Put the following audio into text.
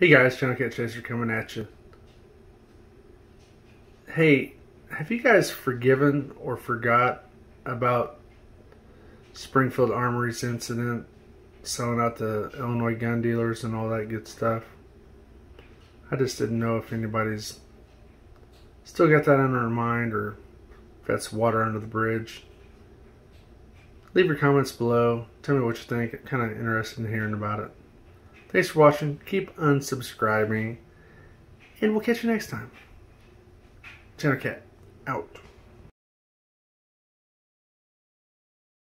Hey guys, Channel Cat Chaser coming at you. Hey, have you guys forgiven or forgot about Springfield Armory's incident selling out the Illinois gun dealers and all that good stuff? I just didn't know if anybody's still got that on their mind or if that's water under the bridge. Leave your comments below. Tell me what you think. I'm kind of interested in hearing about it. Thanks for watching. Keep unsubscribing. And we'll catch you next time. Channel Cat, out.